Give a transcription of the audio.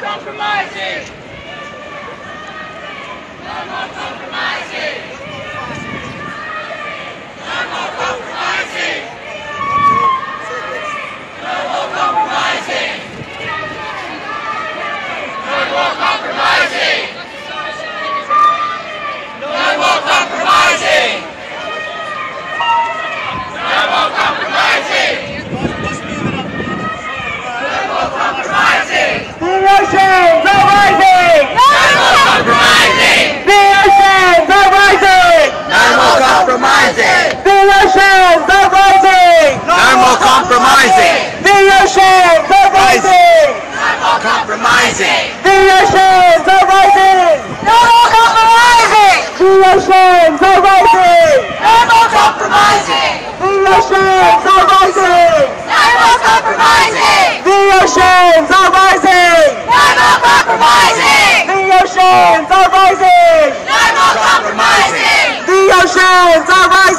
compromising! No more compromising! Compromising. The oceans are rising. No more compromising. The oceans are rising. No more compromising. The oceans are rising. No more compromising! The oceans are rising. No more compromising! The oceans are rising. 再走